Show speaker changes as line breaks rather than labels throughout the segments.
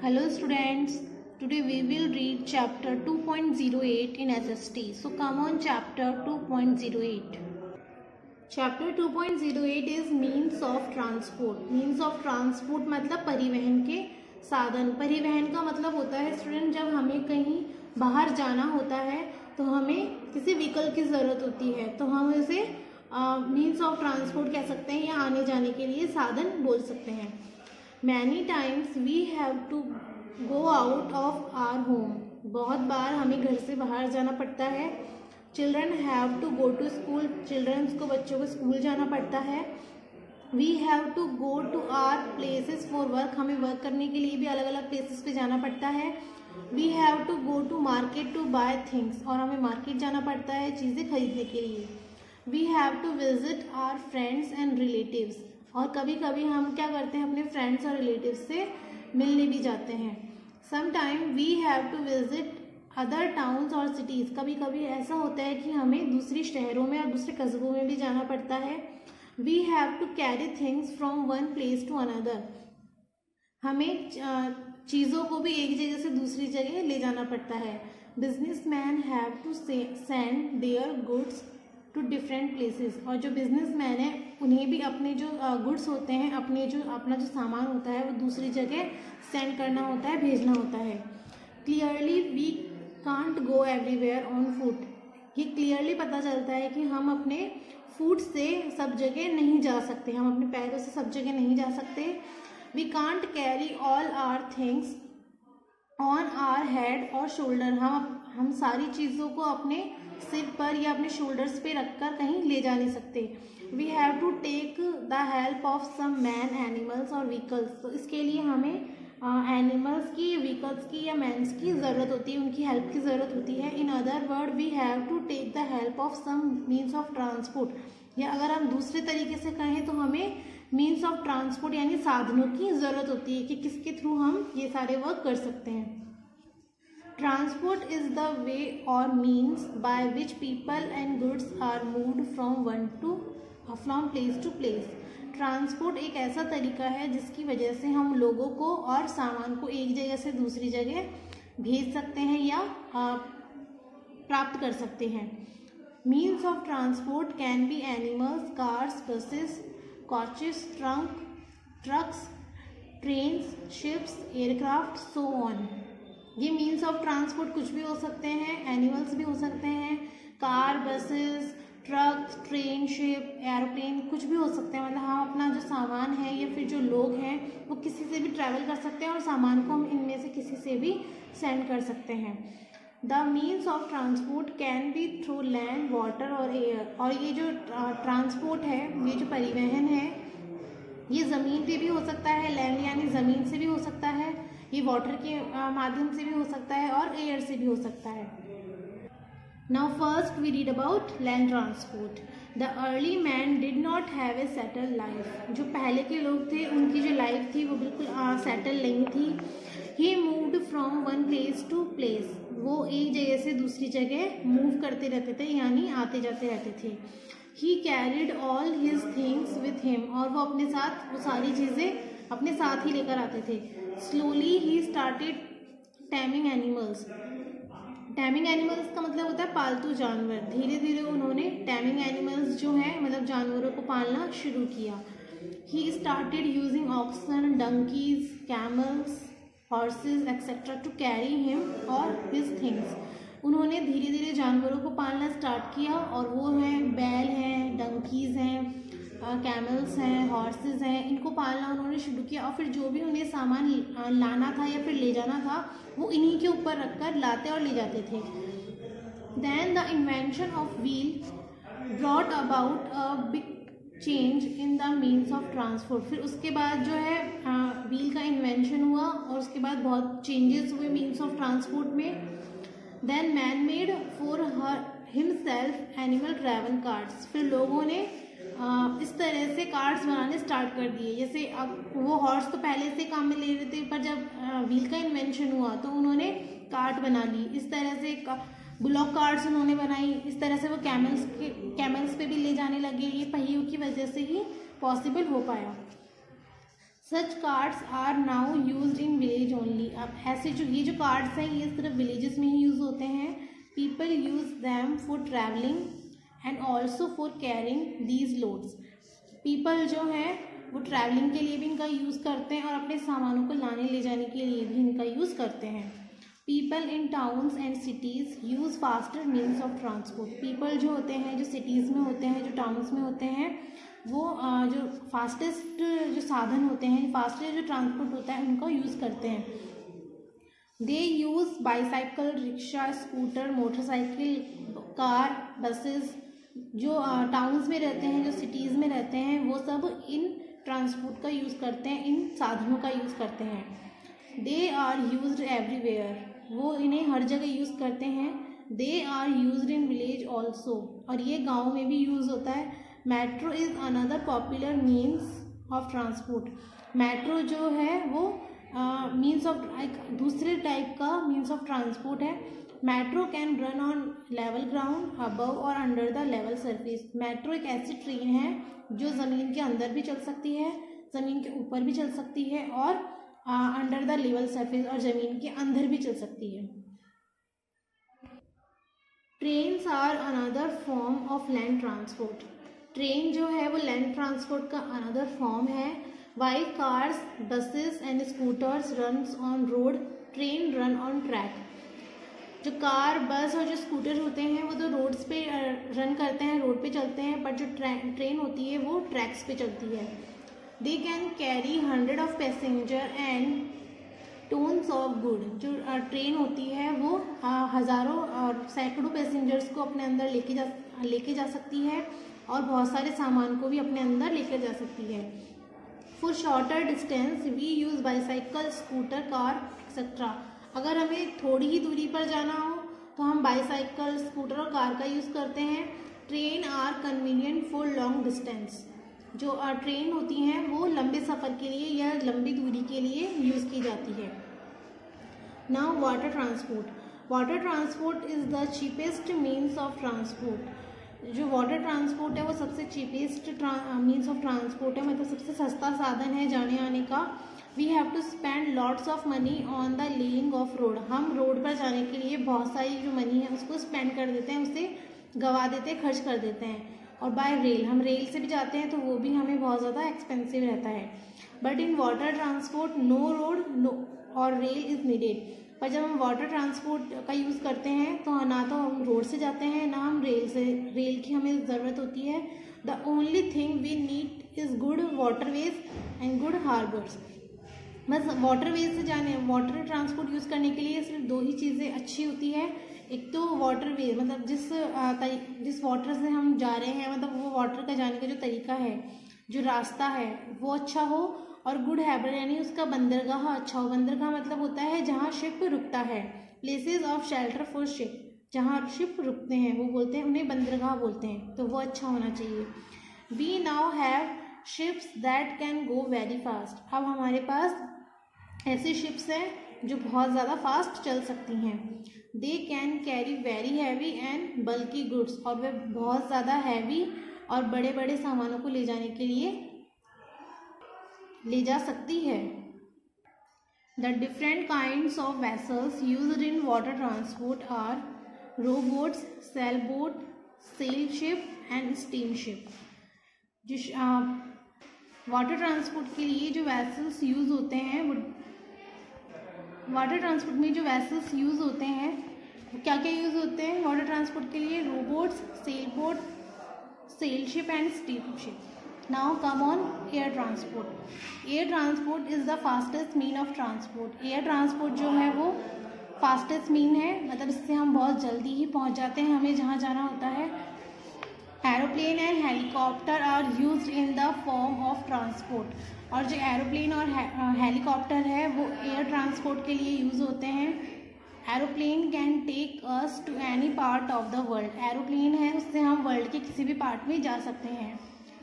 Hello students, today we will read chapter 2.08 in SST. So come on chapter 2.08. Chapter 2.08 is means of transport. Means of transport मतलब परिवहन के साधन परिवहन का मतलब होता है स्टूडेंट जब हमें कहीं बाहर जाना होता है तो हमें किसी व्हीकल की ज़रूरत होती है तो हम उसे मीन्स ऑफ़ ट्रांसपोर्ट कह सकते हैं या आने जाने के लिए साधन बोल सकते हैं many times we have to go out of our home बहुत बार हमें घर से बाहर जाना पड़ता है। Children have to go to school childrens को, बच्चों को स्कूल जाना पड़ता है। We have to go to our places for work हमें वर्क करने के लिए भी अलग अलग प्लेसेस पे जाना पड़ता है। We have to go to market to buy things और हमें मार्केट जाना पड़ता है चीज़ें खरीदने के लिए। We have to visit our friends and relatives और कभी कभी हम क्या करते हैं, अपने फ्रेंड्स और रिलेटिव से मिलने भी जाते हैं। Sometime we have to visit other towns और सिटीज़ कभी कभी ऐसा होता है कि हमें दूसरी शहरों में और दूसरे कस्बों में भी जाना पड़ता है। We have to carry things from one place to another हमें चीज़ों को भी एक जगह से दूसरी जगह ले जाना पड़ता है। Business man have to send their goods to different places और जो बिज़नेस मैन है, उन्हें भी अपने जो गुड्स होते हैं, अपने जो, अपना जो सामान होता है, वो दूसरी जगह सेंड करना होता है, भेजना होता है। Clearly we can't go everywhere on foot ये क्लियरली पता चलता है कि हम अपने फ़ूड से सब जगह नहीं जा सकते, हम अपने पैरों से सब जगह नहीं जा सकते। We can't carry all our things on our head और शोल्डर हम हम सारी चीज़ों को अपने सिर पर या अपने शोल्डर्स पे रखकर कहीं ले जा नहीं सकते। We have to take the help of some man animals और व्हीकल्स तो इसके लिए हमें एनिमल्स uh, की व्हीकल्स की या मैंस की ज़रूरत होती है उनकी हेल्प की ज़रूरत होती है। In other word we have to take the help of some means of transport या अगर हम दूसरे तरीके से कहें तो हमें मीन्स ऑफ़ ट्रांसपोर्ट यानी साधनों की ज़रूरत होती है कि किसके थ्रू हम ये सारे वर्क कर सकते हैं। ट्रांसपोर्ट इज़ द वे और means by which people and goods are moved from one to from place to place transport एक ऐसा तरीका है जिसकी वजह से हम लोगों को और सामान को एक जगह से दूसरी जगह भेज सकते हैं या प्राप्त कर सकते हैं। Means of transport can be animals cars buses coaches trunk trucks trains ships aircraft so on ये मीन्स ऑफ़ ट्रांसपोर्ट कुछ भी हो सकते हैं एनिमल्स भी हो सकते हैं car buses truck train ship aeroplane कुछ भी हो सकते हैं। मतलब हम अपना जो सामान है या फिर जो लोग हैं, वो किसी से भी ट्रैवल कर सकते हैं और सामान को हम इनमें से किसी से भी सेंड कर सकते हैं। The means of transport can be through land water और एयर और ये जो ट्रांसपोर्ट है, ये जो परिवहन है, ये ज़मीन पे भी हो सकता है लैंड यानी ज़मीन से भी हो सकता है, ये वाटर के माध्यम से भी हो सकता है और एयर से भी हो सकता है. Now first we read about land transport the early man did not have a settle life जो पहले के लोग थे, उनकी जो लाइफ थी, वो बिल्कुल सेटल नहीं थी। He moved from one place to place वो एक जगह से दूसरी जगह मूव करते रहते थे, यानी आते जाते रहते थे। He carried all his things with him और वो अपने साथ, वो सारी चीज़ें अपने साथ ही लेकर आते थे। Slowly he started taming animals taming animals का मतलब होता है पालतू जानवर। धीरे धीरे उन्होंने टैमिंग एनिमल्स जो हैं मतलब जानवरों को पालना शुरू किया। He started using oxen donkeys camels horses etcetera to carry him और हिज थिंग्स उन्होंने धीरे धीरे जानवरों को पालना स्टार्ट किया और वो हैं, बैल हैं डंकीज़ हैं। कैमल्स हैं हॉर्सेस हैं, इनको पालना उन्होंने शुरू किया और फिर जो भी उन्हें सामान लाना था या फिर ले जाना था, वो इन्हीं के ऊपर रखकर लाते और ले जाते थे। Then the invention of wheel brought about a big change in the means of transport फिर उसके बाद जो है व्हील का इन्वेंशन हुआ और उसके बाद बहुत चेंजेस हुए मीन्स ऑफ़ ट्रांसपोर्ट में। Then man made for her himself animal travel carts फिर लोगों ने इस तरह से कार्ड्स बनाने स्टार्ट कर दिए। जैसे अब वो हॉर्स तो पहले से काम में ले रहे थे, पर जब व्हील का इन्वेंशन हुआ तो उन्होंने कार्ट बना ली। इस तरह से ब्लॉक कार्ड्स उन्होंने बनाई। इस तरह से वो कैमल्स के कैमल्स पे भी ले जाने लगे। ये पहियों की वजह से ही पॉसिबल हो पाया। Such carts are now use in village only अब ऐसे जो, ये जो कार्ड्स हैं, ये सिर्फ़ विलेजेस में ही यूज़ होते हैं। People use them for travelling and also for carrying these loads people जो हैं, वो ट्रैवलिंग के लिए भी इनका यूज़ करते हैं और अपने सामानों को लाने ले जाने के लिए भी इनका यूज़ करते हैं। People in towns and cities use faster means of transport people जो होते हैं, जो सिटीज़ में होते हैं, जो टाउन्स में होते हैं, वो जो फास्टेस्ट जो साधन होते हैं फास्टेस्ट जो ट्रांसपोर्ट होता है, उनका यूज़ करते हैं। They use bicycle rickshaw scooter motorcycle car buses जो टाउन्स में रहते हैं, जो सिटीज़ में रहते हैं, वो सब इन ट्रांसपोर्ट का यूज़ करते हैं, इन साधनों का यूज़ करते हैं। दे आर यूज़ एवरीवेयर वो इन्हें हर जगह यूज़ करते हैं। They are use in village also और ये गाँव में भी यूज़ होता है। Metro is another popular means of transport metro जो है, वो मीन्स ऑफ़ एक दूसरे टाइप का मीन्स ऑफ़ ट्रांसपोर्ट है। Metro can run on level ground above और under the level surface metro एक ऐसी ट्रेन है जो ज़मीन के अंदर भी चल सकती है, ज़मीन के ऊपर भी चल सकती है और अंडर द लेवल सरफेस और ज़मीन के अंदर भी चल सकती है। Trains are another form of land transport train जो है वो लैंड ट्रांसपोर्ट का अनदर फॉर्म है। Why cars buses and scooters run on road train run on track जो कार, बस और जो स्कूटर होते हैं, वो तो रोड्स पे रन करते हैं, रोड पे चलते हैं बट जो ट्रेन होती है, वो ट्रैक्स पे चलती है। They can carry hundred of passenger and tons of good जो ट्रेन होती है, वो हज़ारों और सैकड़ों पैसेंजर्स को अपने अंदर लेके जा लेके जा सकती है और बहुत सारे सामान को भी अपने अंदर लेकर जा सकती है। For shorter distance we use bicycle scooter car etcetera अगर हमें थोड़ी ही दूरी पर जाना हो तो हम बाईसाइकिल स्कूटर और कार का यूज़ करते हैं। Train are convenient for long distance जो ट्रेन होती हैं, वो लंबे सफ़र के लिए या लंबी दूरी के लिए यूज़ की जाती है। Now water transport water transport is the cheapest means of transport जो वाटर ट्रांसपोर्ट है, वो सबसे चीपेस्ट मीन्स ऑफ़ ट्रांसपोर्ट है मतलब सबसे सस्ता साधन है जाने आने का। We have to spend lots of money on the laying of road हम रोड पर जाने के लिए बहुत सारी जो मनी है, उसको स्पेंड कर देते हैं, उसे गवा देते हैं, खर्च कर देते हैं। और बाय रेल हम रेल से भी जाते हैं तो वो भी हमें बहुत ज़्यादा एक्सपेंसिव रहता है। But in water transport no road no और रेल इज़ नीडेड पर जब हम वाटर ट्रांसपोर्ट का यूज़ करते हैं तो ना तो हम रोड से जाते हैं, ना हम रेल से रेल की हमें ज़रूरत होती है। The only thing we need is good waterways and good harbours बस वाटरवेज से जाने वाटर ट्रांसपोर्ट यूज़ करने के लिए सिर्फ़ दो ही चीज़ें अच्छी होती है। एक तो वाटर वे मतलब जिस जिस वाटर से हम जा रहे हैं मतलब वो वाटर का जाने का जो तरीका है, जो रास्ता है, वो अच्छा हो और गुड हैबर यानी उसका बंदरगाह अच्छा हो। बंदरगाह मतलब होता है जहाँ शिप रुकता है। Places of shelter for ship जहाँ शिप रुकते हैं, वो बोलते हैं, उन्हें बंदरगाह बोलते हैं तो वो अच्छा होना चाहिए। We now have ships that can go very fast अब हमारे पास ऐसी शिप्स हैं जो बहुत ज़्यादा फास्ट चल सकती हैं। They can carry very heavy and bulky goods और वे बहुत ज़्यादा हैवी और बड़े बड़े सामानों को ले जाने के लिए ले जा सकती है। The different kind of vessels use in water transport are rowboats sail boat sail ship and steam ship जिस वाटर ट्रांसपोर्ट के लिए जो वेसल्स यूज़ होते हैं, वो वाटर ट्रांसपोर्ट में जो वेसल्स यूज़ होते हैं क्या क्या यूज़ होते हैं? वाटर ट्रांसपोर्ट के लिए rowboats sail boat sail ship and steam ship now come on air transport air transport is the fastest mean of transport air transport जो है वो फास्टेस्ट मीन है मतलब इससे हम बहुत जल्दी ही पहुँच जाते हैं, हमें जहाँ जाना होता है। Aeroplane and helicopter are use in the form of transport और जो एरोप्लेन और हेलीकॉप्टर है, वो एयर ट्रांसपोर्ट के लिए यूज़ होते हैं। Aeroplane can take us to any part of the world aeroplane है, उससे हम वर्ल्ड के किसी भी पार्ट में जा सकते हैं।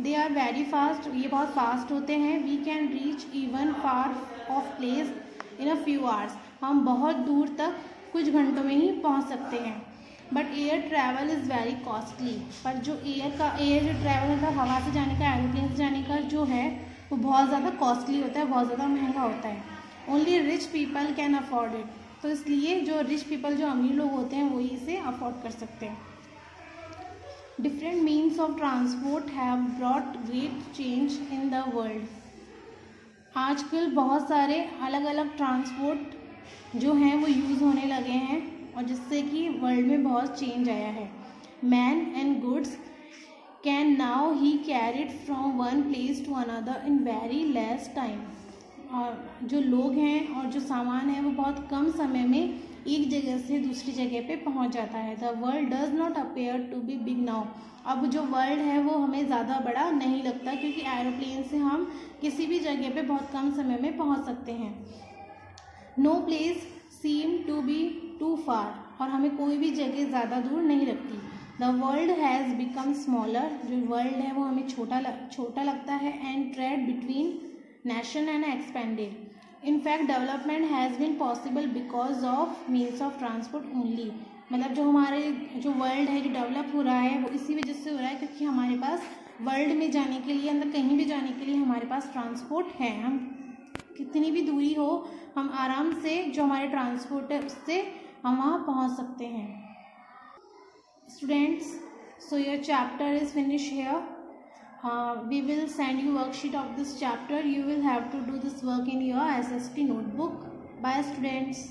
दे आर वेरी फास्ट ये बहुत फास्ट होते हैं। We can reach even far off place in a few hours हम बहुत दूर तक कुछ घंटों में ही पहुँच सकते हैं। But air travel is very costly पर जो एयर का एयर जो ट्रैवल मतलब हवा से जाने का एरोप्लेन से जाने का जो है, वो बहुत ज़्यादा कॉस्टली होता है, बहुत ज़्यादा महँगा होता है। Only rich people can afford it तो इसलिए जो रिच पीपल जो अमीर लोग होते हैं वही इसे अफोर्ड कर सकते हैं। Different means of transport have brought great change in the world आजकल बहुत सारे अलग अलग ट्रांसपोर्ट जो हैं, वो यूज़ होने लगे हैं। और जिससे कि वर्ल्ड में बहुत चेंज आया है। Man and goods can now be carried from one place to another in very less time और जो लोग हैं और जो सामान है वो बहुत कम समय में एक जगह से दूसरी जगह पे पहुँच जाता है। The world does not appear to be big now अब जो वर्ल्ड है वो हमें ज़्यादा बड़ा नहीं लगता क्योंकि एरोप्लेन से हम किसी भी जगह पे बहुत कम समय में पहुँच सकते हैं। No place seem to be too far और हमें कोई भी जगह ज़्यादा दूर नहीं लगती। The world has become smaller जो वर्ल्ड है वो हमें छोटा लग, छोटा लगता है and trade between nation and expanded in fact development has been possible because of means of transport only मतलब जो हमारे जो वर्ल्ड है जो डेवलप हो रहा है वो इसी वजह से हो रहा है क्योंकि हमारे पास वर्ल्ड में जाने के लिए अंदर कहीं भी जाने के लिए हमारे पास ट्रांसपोर्ट है। हम कितनी भी दूरी हो हम आराम से जो हमारे ट्रांसपोर्ट है उससे हम वहाँ पहुँच सकते हैं। Students so your chapter is finish here we will send you worksheet of this chapter you will have to do this work in your S S T notebook bye students